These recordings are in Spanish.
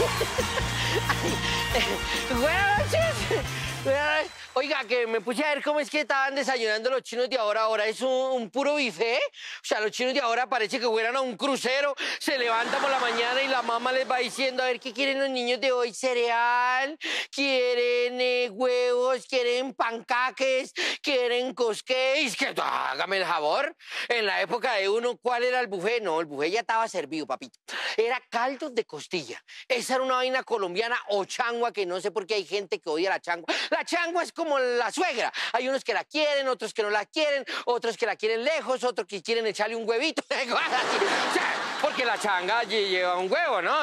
Buenas noches. Oiga, que me puse a ver cómo es que estaban desayunando los chinos de ahora. Ahora es un, un puro bife. O sea, los chinos de ahora parece que fueran a un crucero. Se levantan por la mañana y la mamá les va diciendo, a ver, ¿qué quieren los niños de hoy? ¿Cereal? ¿Quieren eh, huevos? ¿Quieren pancaques? ¿Quieren cosqueis? Que hágame el favor. En la época de uno, ¿cuál era el buffet? No, el buffet ya estaba servido, papito. Era caldos de costilla. Esa era una vaina colombiana o changua, que no sé por qué hay gente que odia la changua. La changua es como la suegra. Hay unos que la quieren, otros que no la quieren, otros que la quieren lejos, otros que quieren echarle un huevito. Porque la changa lle- lleva un huevo, ¿no?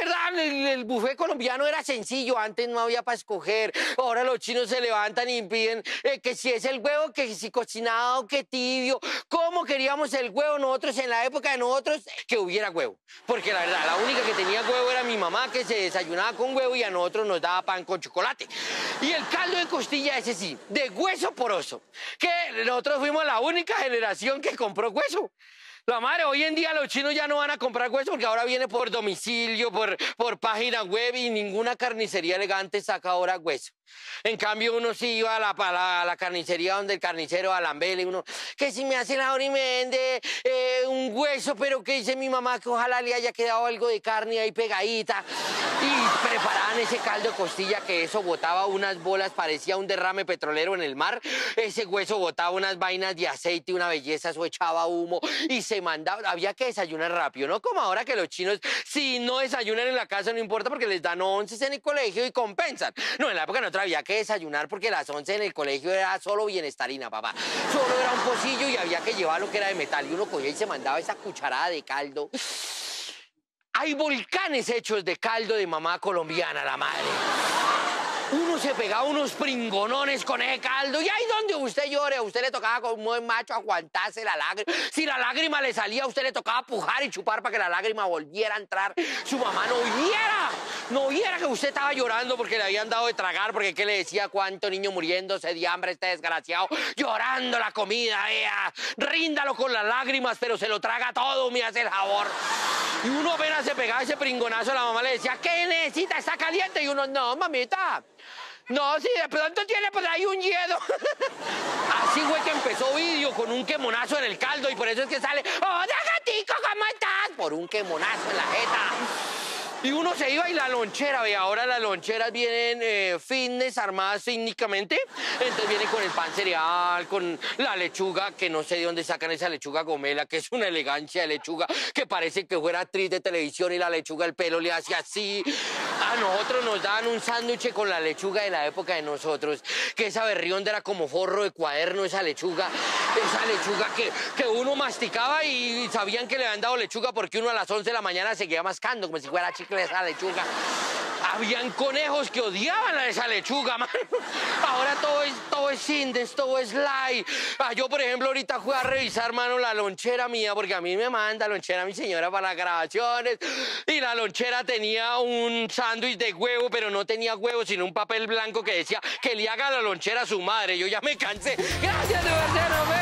Verdad, el, el buffet colombiano era sencillo, antes no había para escoger, ahora los chinos se levantan y piden eh, que si es el huevo, que si cocinado, que tibio, ¿cómo queríamos el huevo nosotros en la época de nosotros? Que hubiera huevo, porque la verdad, la única que tenía huevo era mi mamá, que se desayunaba con huevo y a nosotros nos daba pan con chocolate. Y el caldo de costilla, ese sí, de hueso poroso, que nosotros fuimos la única generación que compró hueso. La madre, hoy en día los chinos ya no van a comprar hueso porque ahora viene por domicilio, por, por página web y ninguna carnicería elegante saca ahora hueso. En cambio, uno sí iba a la, a la, carnicería donde el carnicero Alambele, uno, que si me hace la hora y me vende eh, un hueso, pero que dice mi mamá que ojalá le haya quedado algo de carne ahí pegadita. Y preparaban ese caldo de costilla que eso botaba unas bolas, parecía un derrame petrolero en el mar. Ese hueso botaba unas vainas de aceite, una belleza, eso echaba humo y se mandaba. Había que desayunar rápido, ¿no? Como ahora que los chinos, si no desayunan en la casa, no importa porque les dan once en el colegio y compensan. No, en la época nosotros había que desayunar porque las once en el colegio era solo bienestarina, papá. Solo era un pocillo y había que llevar lo que era de metal. Y uno cogía y se mandaba esa cucharada de caldo. Hay volcanes hechos de caldo de mamá colombiana, la madre. Uno se pegaba unos pringonones con ese caldo y ahí donde usted llore, a usted le tocaba como un buen macho aguantarse la lágrima. Si la lágrima le salía, a usted le tocaba pujar y chupar para que la lágrima volviera a entrar. Su mamá no viera, no viera que usted estaba llorando porque le habían dado de tragar, porque qué le decía cuánto niño muriéndose de hambre este desgraciado, llorando la comida, vea. Ríndalo con las lágrimas, pero se lo traga todo, me hace el favor. Y uno apenas se pegaba ese pringonazo, la mamá le decía, ¿qué necesita? ¿Está caliente? Y uno, no, mamita. No, si de pronto tiene por ahí un hielo. Así fue que empezó vídeo con un quemonazo en el caldo y por eso es que sale, ¡Hola gatico, ¿cómo estás? Por un quemonazo en la jeta. Y uno se iba y la lonchera, ve, ahora las loncheras vienen eh, fitness, armadas técnicamente. Entonces vienen con el pan cereal, con la lechuga, que no sé de dónde sacan esa lechuga gomela, que es una elegancia de lechuga, que parece que fuera actriz de televisión y la lechuga el pelo le hace así. Nosotros nos daban un sándwich con la lechuga de la época de nosotros, que esa berrionda era como forro de cuaderno, esa lechuga, esa lechuga que, que uno masticaba y sabían que le habían dado lechuga porque uno a las 11 de la mañana seguía mascando como si fuera chicle esa lechuga. Habían conejos que odiaban a esa lechuga, man. Ahora todo es, todo es Indes, todo es light. Ah, yo, por ejemplo, ahorita fui a revisar, mano, la lonchera mía, porque a mí me manda lonchera mi señora para las grabaciones. Y la lonchera tenía un sándwich de huevo, pero no tenía huevo, sino un papel blanco que decía que le haga la lonchera a su madre. Yo ya me cansé. Gracias, de verdad.